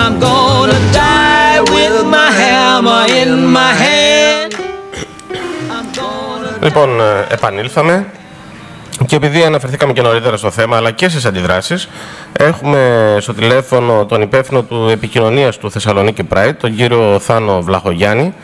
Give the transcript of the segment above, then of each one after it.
I'm gonna die with my hammer in my hand. Λοιπόν, ε, επανήλθαμε. Και επειδή αναφερθήκαμε και νωρίτερα στο θέμα, αλλά και στις αντιδράσεις, έχουμε στο τηλέφωνο τον υπεύθυνο του επικοινωνίας του Θεσσαλονίκη Pride, τον κύριο Θάνο Βλαχογιάννη,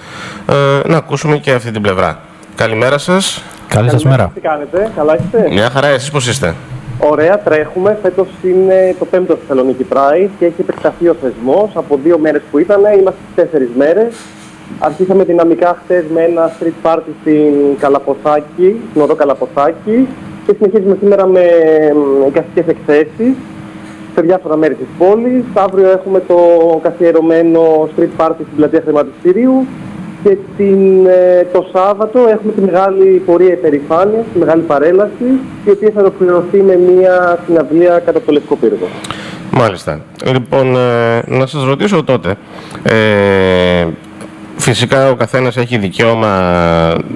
ε, να ακούσουμε και αυτή την πλευρά. Καλημέρα σας. Καλή σας μέρα. Τι κάνετε, καλά είστε; Μια χαρά, εσείς πώς είστε; Ωραία, τρέχουμε. Φέτος είναι το πέμπτο Θεσσαλονίκη Pride και έχει επεκταθεί ο θεσμός. Από δύο μέρες που ήταν, είμαστε τέσσερις μέρες. Αρχίσαμε δυναμικά χτες με ένα street party στην Καλαποθάκη, στην οδό Καλαποθάκη και συνεχίζουμε σήμερα με εικαστικέ εκθέσεις σε διάφορα μέρη της πόλης. Αύριο έχουμε το καθιερωμένο street party στην πλατεία χρηματιστηρίου και την, ε, το Σάββατο έχουμε τη μεγάλη πορεία υπερηφάνειας, τη μεγάλη παρέλαση, η οποία θα ολοκληρωθεί με μια συναυλία κατά το Λευκό Πύργο. Μάλιστα. Λοιπόν, ε, να σας ρωτήσω τότε. Ε, φυσικά ο καθένας έχει δικαίωμα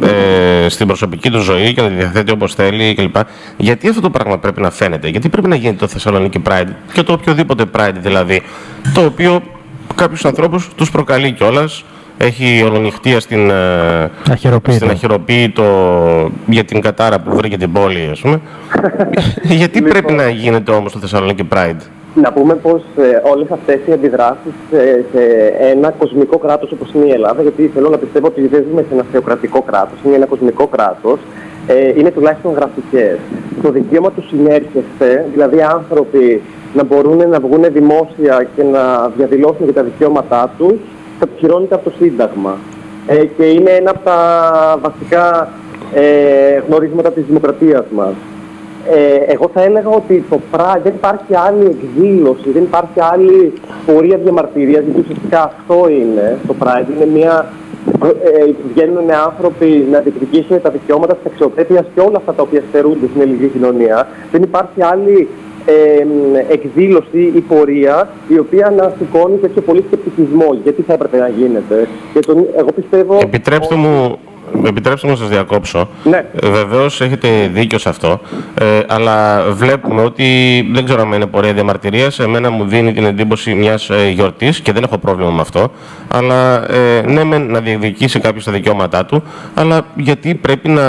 ε, στην προσωπική του ζωή και να τη διαθέτει όπως θέλει κλπ. Γιατί αυτό το πράγμα πρέπει να φαίνεται, γιατί πρέπει να γίνει το Θεσσαλονίκη Pride και το οποιοδήποτε Pride δηλαδή, το οποίο κάποιους ανθρώπους τους προκαλεί κιόλας, έχει ολονυχτία στην, ε, Αχυροποίητο. στην αχυροποίητο για την κατάρα που βρήκε την πόλη, ας πούμε. Γιατί πρέπει να γίνεται όμως το Θεσσαλονίκη Pride; Να πούμε πως ε, όλες αυτές οι αντιδράσεις ε, σε ένα κοσμικό κράτος όπως είναι η Ελλάδα, γιατί θέλω να πιστεύω ότι δεν ζούμε σε ένα θεοκρατικό κράτος, είναι ένα κοσμικό κράτος, ε, είναι τουλάχιστον γραφικές. Το δικαίωμα του συνέρχεστε, δηλαδή άνθρωποι να μπορούν να βγουν δημόσια και να διαδηλώσουν για τα δικαιώματά τους, κατοχυρώνεται από το Σύνταγμα. Ε, και είναι ένα από τα βασικά ε, γνωρίσματα της δημοκρατίας μας. Ε, εγώ θα έλεγα ότι το Pride δεν υπάρχει άλλη εκδήλωση, δεν υπάρχει άλλη πορεία διαμαρτυρίας, γιατί ουσιαστικά αυτό είναι το Pride. Είναι μια, ε, βγαίνουν άνθρωποι να διεκδικήσουν τα δικαιώματα της αξιοπρέπειας και όλα αυτά τα οποία στερούνται στην ελληνική κοινωνία. Δεν υπάρχει άλλη ε, εκδήλωση ή πορεία η οποία να σηκώνει τέτοιο πολύ σκεπτικισμό. Γιατί θα έπρεπε να γίνεται. Και τον, εγώ πιστεύω... Επιτρέψτε μου, επιτρέψτε μου να σας διακόψω. Ναι. Ε, Βεβαίως έχετε δίκιο σε αυτό, ε, αλλά βλέπουμε ότι δεν ξέρω αν είναι πορεία διαμαρτυρίας. Εμένα μου δίνει την εντύπωση μιας ε, γιορτής και δεν έχω πρόβλημα με αυτό. Αλλά ε, ναι, μεν να διεκδικήσει κάποιος τα δικαιώματά του, αλλά γιατί πρέπει να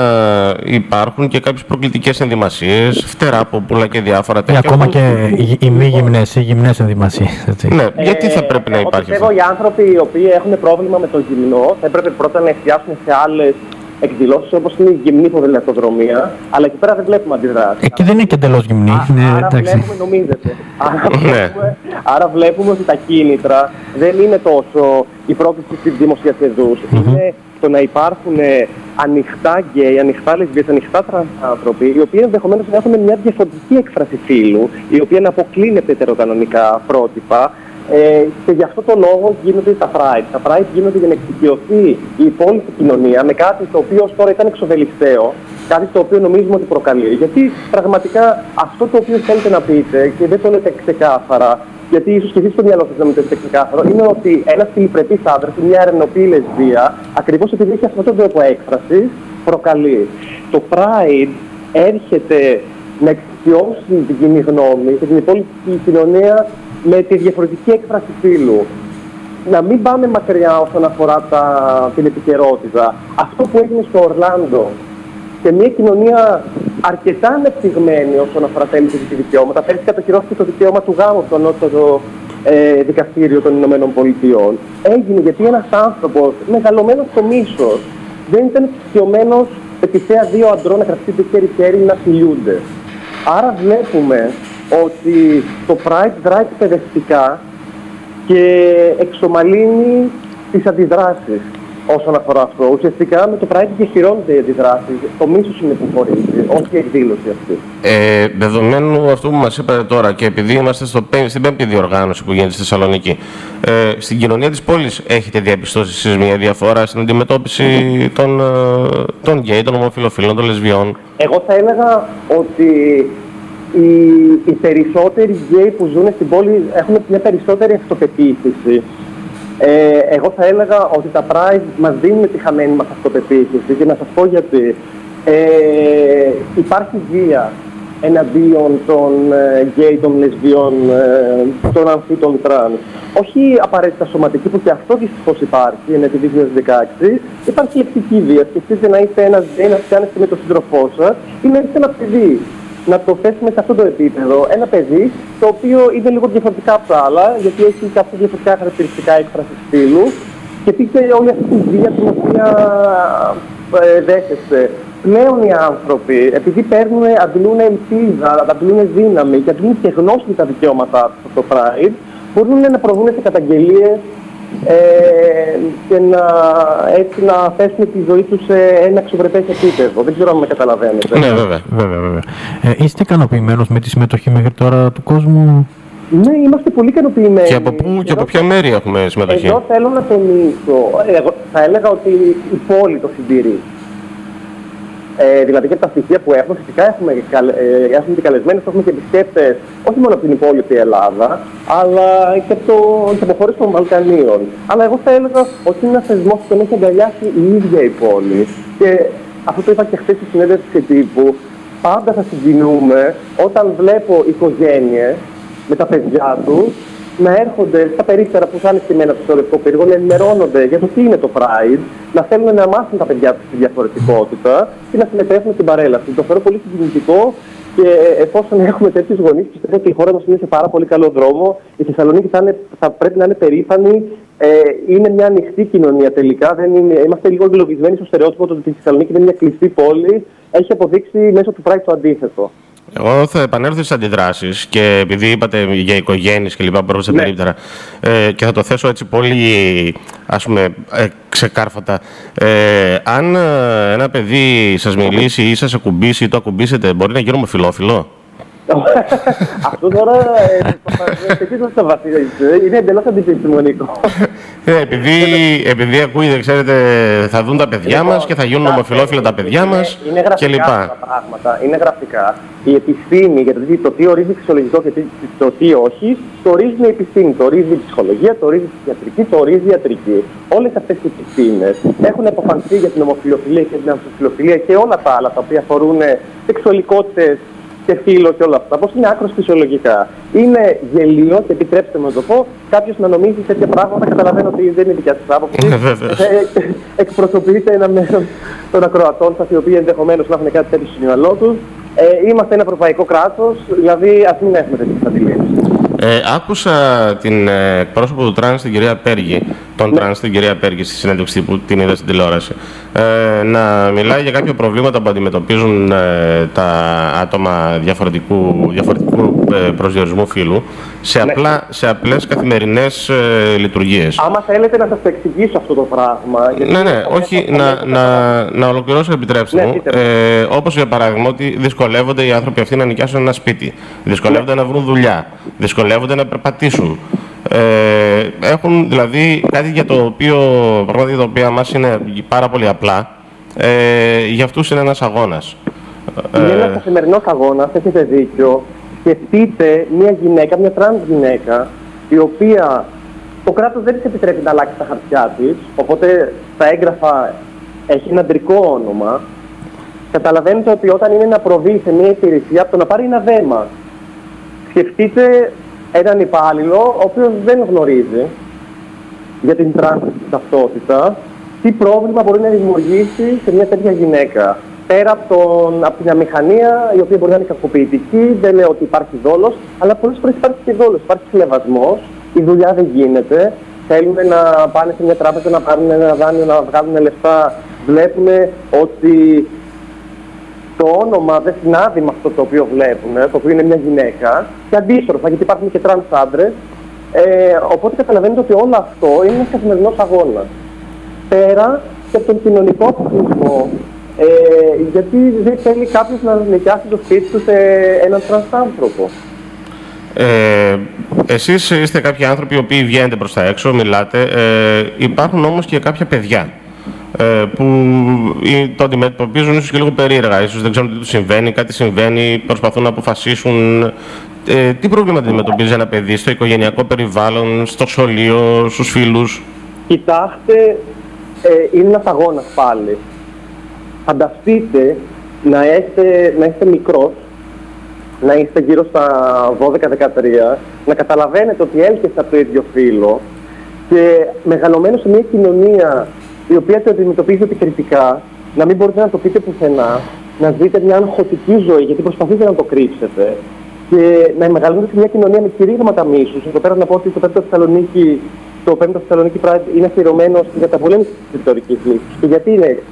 υπάρχουν και κάποιες προκλητικές ενδυμασίες, φτερά, ποπούλα και διάφορα Ή τέτοια. ακόμα που- και οι- οι μη γυμνές ή γυμνές ενδυμασίες. έτσι. Ναι, γιατί θα πρέπει να Ε, εγώ υπάρχει πιστεύω αυτό; οι άνθρωποι οι οποίοι έχουν πρόβλημα με το γυμνό θα έπρεπε πρώτα να εστιάσουν σε άλλες εκδηλώσεις όπως είναι η γυμνή ποδηλατοδρομία. Αλλά εκεί πέρα δεν βλέπουμε αντιδράσεις. Εκεί δεν είναι και εντελώς γυμνή. Είναι, Άρα εντάξει. βλέπουμε, νομίζετε. Άρα Ναι. βλέπουμε, άρα βλέπουμε ότι τα κίνητρα δεν είναι τόσο η πρόκληση της δημοσίας αιδούς. Είναι το να υπάρχουν ε, ανοιχτά γκέι, ανοιχτά λεσβίες, ανοιχτά τρανς άνθρωποι, οι οποίοι ενδεχομένως να έχουν μια διαφορετική έκφραση φύλου, η οποία να αποκλίνει από τα ετεροκανονικά πρότυπα. Ε, και γι' αυτό το λόγο γίνονται τα Pride. Τα Pride γίνονται για να εξοικειωθεί η υπόλοιπη κοινωνία με κάτι το οποίο ως τώρα ήταν εξοδελισταίο, κάτι το οποίο νομίζουμε ότι προκαλεί. Γιατί πραγματικά αυτό το οποίο θέλετε να πείτε και δεν το λέτε ξεκάθαρα, γιατί ίσως και εσείς στο μυαλό σας να μην το έχετε ξεκάθαρο, είναι ότι ένας φιλιπρεπή άντρα ή μια αρενοπή λεσβία, ακριβώς επειδή έχει αυτόν τον τρόπο έκφρασης, προκαλεί. Το Pride έρχεται να εξοικειώσει την κοινή γνώμη και την υπόλοιπη κοινωνία με τη διαφορετική έκφραση φύλου. Να μην πάμε μακριά όσον αφορά τα, την επικαιρότητα. Αυτό που έγινε στο Ορλάντο σε μια κοινωνία αρκετά ανεπτυγμένη όσον αφορά τα LGBT δικαιώματα. Πέρσι κατοχυρώθηκε το δικαίωμα του γάμου στο ανώτατο ε, δικαστήριο των Ηνωμένων Πολιτειών. Έγινε γιατί ένας άνθρωπος μεγαλωμένος στο μίσος δεν ήταν εξοικειωμένος με τη θέα δύο αντρών να κρατήσουν χέρι-χέρι να φιλιούνται. Άρα βλέπουμε ότι το Pride δράει εκπαιδευτικά και εξομαλύνει τις αντιδράσεις όσον αφορά αυτό. Ουσιαστικά με το Pride γεφυρώνονται οι αντιδράσεις. Το μίσος είναι που χωρίζει, όχι η εκδήλωση αυτή. Ε, δεδομένου αυτού που μας είπατε τώρα και επειδή είμαστε στο, πέ- στην πέμπτη διοργάνωση που γίνεται στη Θεσσαλονίκη, ε, στην κοινωνία της πόλης έχετε διαπιστώσει εσείς μια διαφορά στην αντιμετώπιση των, ε, των γκέι, των ομοφυλοφίλων, των λεσβιών; Εγώ θα έλεγα ότι οι, οι περισσότεροι γκέι που ζουν στην πόλη έχουν μια περισσότερη αυτοπεποίθηση. Ε, εγώ θα έλεγα ότι τα Pride μας δίνουν τη χαμένη μας αυτοπεποίθηση και να σας πω γιατί. Ε, υπάρχει βία εναντίον των ε, γκέι, των λεσβιών, ε, των αμφί, των τρανς. Όχι απαραίτητα σωματική, που και αυτό δυστυχώς υπάρχει, είναι το 2016. Υπάρχει λεκτική βία. Σκεφτείτε να είστε ένας γκέι, να φτιάνεστε με τον σύντροφό σας ή να είστε ένα παιδί. Να το θέσουμε σε αυτό το επίπεδο. Ένα παιδί το οποίο είναι λίγο διαφορετικά από τα άλλα, γιατί έχει κάποια διαφορετικά χαρακτηριστικά έκφραση στήλου και πείτε όλη αυτή τη βία την οποία ε, δέχεστε. Πλέον οι άνθρωποι, επειδή παίρνουν, αντλούν ελπίδα, αντλούν δύναμη και αντλούν και γνώση τα δικαιώματά τους από το Pride, μπορούν να προβούν σε καταγγελίες ε, και να, έτσι να θέσουν τη ζωή τους σε ένα αξιοπρεπέ επίπεδο. Δεν ξέρω αν με καταλαβαίνετε. Ναι, βέβαια. Βέβαια, βέβαια. Ε, είστε ικανοποιημένος με τη συμμετοχή μέχρι τώρα του κόσμου; Ναι, είμαστε πολύ ικανοποιημένοι. Και από πού και από ποια μέρη έχουμε συμμετοχή; Εδώ θέλω να τονίσω, ε, εγώ θα έλεγα ότι η πόλη το συντηρεί. Ε, δηλαδή και από τα στοιχεία που έχουμε, φυσικά έχουμε, καλε- ε, έχουμε και καλεσμένους, έχουμε και επισκέπτες, όχι μόνο από την υπόλοιπη Ελλάδα, αλλά και από, το, και από χώρες των Βαλκανίων. Αλλά εγώ θα έλεγα ότι είναι ένας θεσμός που τον έχει αγκαλιάσει η ίδια η πόλη. Και αυτό το είπα και χθες στη συνέντευξη τύπου, πάντα θα συγκινούμε όταν βλέπω οικογένειες με τα παιδιά τους να έρχονται στα περίπτερα που θα είναι στημένα στο λευκό πύργο, να ενημερώνονται για το τι είναι το Pride, να θέλουν να μάθουν τα παιδιά τους τη διαφορετικότητα και να συμμετέχουν στην παρέλαση. Το θεωρώ πολύ συγκινητικό και εφόσον έχουμε τέτοιους γονείς, πιστεύω ότι η χώρα μας είναι σε πάρα πολύ καλό δρόμο. Η Θεσσαλονίκη θα, είναι, θα πρέπει να είναι περήφανη. Ε, είναι μια ανοιχτή κοινωνία τελικά. Δεν είναι, είμαστε λίγο εγκλωβισμένοι στο στερεότυπο το ότι η Θεσσαλονίκη είναι μια κλειστή πόλη. Έχει αποδείξει μέσω του Pride το αντίθετο. Εγώ θα επανέλθω στις αντιδράσεις και επειδή είπατε για οικογένειες και λοιπά, μπορώ σε Ναι. περίπτερα ε, και θα το θέσω έτσι πολύ ας πούμε ε, ξεκάρφατα. Ε, αν ε, ένα παιδί σας μιλήσει ή σας ακουμπήσει ή το ακουμπήσετε, μπορεί να γίνουμε φιλόφιλο; Αυτό τώρα ε, σε τι θα βασίζεται. Είναι εντελώς αντιπιστημονικό. Ε, επειδή, επειδή ακούγεται, ξέρετε, θα δουν τα παιδιά Λοιπόν, μας και θα γίνουν κοιτάξτε, ομοφιλόφιλα τα παιδιά είναι- μας είναι και γραφικά λοιπά. αυτά τα πράγματα. Είναι γραφικά. Η επιστήμη για το τι, το τι ορίζει φυσιολογικό και τι- το τι όχι, το ορίζει η επιστήμη. Το ορίζει η ψυχολογία, το ορίζει η ψυχιατρική, το ορίζει η ιατρική. Όλες αυτές οι επιστήμες έχουν αποφανθεί για την ομοφιλοφιλία και την αμφιφιλοφιλία και όλα τα άλλα τα οποία αφορούν σεξουαλικότητες και φύλο και όλα αυτά. Πώς είναι άκρως φυσιολογικά. Είναι γελοίο και επιτρέψτε μου να το πω, κάποιος να νομίζει τέτοια πράγματα. Καταλαβαίνω ότι δεν είναι δικιά σας άποψη. Ναι, βέβαια. Ε, εκπροσωπείτε ένα μέρος των ακροατών σας, οι οποίοι ενδεχομένως να έχουν κάτι τέτοιο στο μυαλό τους. Ε, είμαστε ένα ευρωπαϊκό κράτος, δηλαδή ας μην έχουμε τέτοιες αντιλήψεις. Ε, άκουσα την ε, εκπρόσωπο του τρανς, την κυρία Πέργη, τον τρανς, την κυρία Πέργη στη συνέντευξη που την είδα στην τηλεόραση, ε, να μιλάει για κάποια προβλήματα που αντιμετωπίζουν ε, τα άτομα διαφορετικού, διαφορετικού ε, προσδιορισμού φύλου σε, Ναι. απλά, σε απλές καθημερινές ε, λειτουργίες. Άμα θέλετε να σας το εξηγήσω αυτό το πράγμα. γιατί Ναι, ναι, έχω όχι, μέσα να, μέσα να, να ολοκληρώσω, επιτρέψτε Ναι, μου. πείτε. Ε, Όπως για παράδειγμα, ότι δυσκολεύονται οι άνθρωποι αυτοί να νοικιάσουν ένα σπίτι. Δυσκολεύονται να βρουν δουλειά. Δυσκολεύονται να περπατήσουν. Ε, έχουν δηλαδή κάτι για το οποίο, πράγματα για τα οποία μας είναι πάρα πολύ απλά. Ε, για αυτούς είναι ένας αγώνας. Είναι ένας Ε, καθημερινός αγώνας, έχετε δίκιο. Σκεφτείτε μια γυναίκα, μια τρανς γυναίκα, η οποία το κράτος δεν της επιτρέπει να αλλάξει τα χαρτιά της, οπότε τα έγγραφα έχει ένα αντρικό όνομα. Καταλαβαίνετε ότι όταν είναι να προβεί σε μια υπηρεσία, από το να πάρει ένα δέμα. Σκεφτείτε έναν υπάλληλο, ο οποίος δεν γνωρίζει για την τρανς ταυτότητα, τι πρόβλημα μπορεί να δημιουργήσει σε μια τέτοια γυναίκα. Πέρα από, τον, από την αμηχανία, η οποία μπορεί να είναι κακοποιητική, δεν λέω ότι υπάρχει δόλος, αλλά πολλές φορές υπάρχει και δόλος, υπάρχει χλευασμός, η δουλειά δεν γίνεται, θέλουν να πάνε σε μια τράπεζα να πάρουν ένα δάνειο, να βγάλουν λεφτά, βλέπουν ότι το όνομα δεν συνάδει με αυτό το οποίο βλέπουν, το οποίο είναι μια γυναίκα, και αντίστροφα, γιατί υπάρχουν και τρανς άντρες. Ε, οπότε καταλαβαίνετε ότι όλο αυτό είναι ένας καθημερινός αγώνας. Πέρα και από τον κοινωνικό αποκλεισμό, ε, γιατί δεν θέλει κάποιος να νοικιάσει το σπίτι του σε έναν τρανς άνθρωπο. Ε, εσείς είστε κάποιοι άνθρωποι οι οποίοι βγαίνετε προς τα έξω, μιλάτε. Ε, υπάρχουν όμως και κάποια παιδιά ε, που ή το αντιμετωπίζουν ίσως και λίγο περίεργα. Ίσως δεν ξέρουν τι τους συμβαίνει, κάτι συμβαίνει, προσπαθούν να αποφασίσουν. Ε, τι πρόβλημα αντιμετωπίζει ένα παιδί στο οικογενειακό περιβάλλον, στο σχολείο, στους φίλους. Κοιτάξτε, ε, είναι ένας αγώνας πάλι. Φανταστείτε να είστε, να είστε μικρός να είστε γύρω στα 12-13, να καταλαβαίνετε ότι έλκεστε από το ίδιο φύλλο και μεγαλωμένος σε μια κοινωνία η οποία το αντιμετωπίζει επικριτικά, να μην μπορείτε να το πείτε πουθενά, να ζείτε μια αγχωτική ζωή γιατί προσπαθείτε να το κρύψετε και να μεγαλώνετε σε μια κοινωνία με κηρύγματα μίσους. Εδώ πέρα να πω ότι το 5ο Θεσσαλονίκη, το 5ο Θεσσαλονίκη Pride είναι αφιερωμένο στην καταπολέμηση της ρητορική λύσης. Και γιατί είναι έτσι;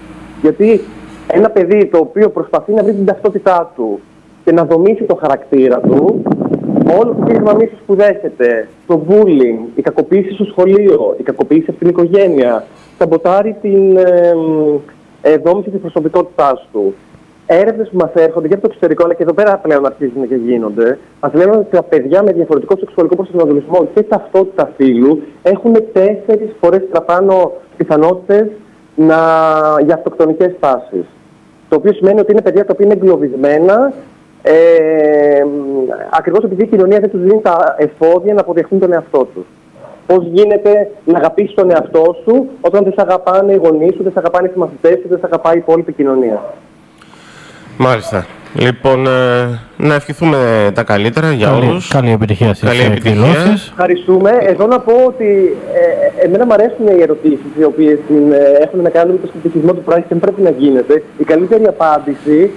Γιατί ένα παιδί το οποίο προσπαθεί να βρει την ταυτότητά του και να δομήσει το χαρακτήρα του, όλο το κήρυγμα μίσους που δέχεται, το bullying, η κακοποίηση στο σχολείο, η κακοποίηση από την οικογένεια, σαμποτάρει την ε, ε, δόμηση της προσωπικότητάς του. Έρευνες που μας έρχονται και από το εξωτερικό, αλλά και εδώ πέρα πλέον αρχίζουν και γίνονται, μας λένε ότι τα παιδιά με διαφορετικό σεξουαλικό προσανατολισμό και ταυτότητα φύλου έχουν τέσσερις φορές παραπάνω πιθανότητες για αυτοκτονικές τάσεις. Το οποίο σημαίνει ότι είναι παιδιά τα οποία είναι εγκλωβισμένα ε, ακριβώς επειδή η κοινωνία δεν τους δίνει τα εφόδια να αποδεχτούν τον εαυτό τους. Πώς γίνεται να αγαπήσεις τον εαυτό σου όταν δεν σε αγαπάνε οι γονείς σου, δεν σε αγαπάνε οι συμμαθητές σου, δεν σε αγαπάει η υπόλοιπη κοινωνία. Μάλιστα. Λοιπόν, ε, να ευχηθούμε τα καλύτερα για Καλή, όλους. καλή επιτυχία στις Καλή επιτυχία. εκδηλώσεις. Ευχαριστούμε. Εδώ να πω ότι ε, εμένα μου αρέσουν οι ερωτήσεις οι οποίες ε, έχουν να κάνουν με το σκεπτικισμό του πράγματος και δεν πρέπει να γίνεται. Η καλύτερη απάντηση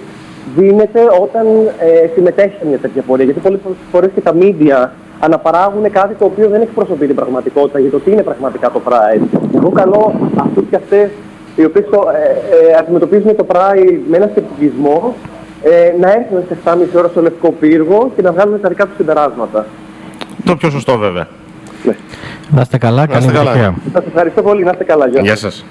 δίνεται όταν ε, συμμετέχει σε μια τέτοια πορεία. Γιατί πολλές φορέ και τα media αναπαράγουν κάτι το οποίο δεν εκπροσωπεί την πραγματικότητα για το τι είναι πραγματικά το Pride. Εγώ καλώ αυτούς και αυτές οι οποίες ε, ε, αντιμετωπίζουν το Pride με ένα σκεπτικισμό ε, να έρθουν σε 7,5 ώρα στο Λευκό Πύργο και να βγάλουν τα δικά τους συμπεράσματα. Το πιο σωστό βέβαια. Ναι. Να είστε καλά, καλή είστε καλά. επιτυχία. Σας ευχαριστώ πολύ. Να είστε καλά. Γεια. Γεια σας.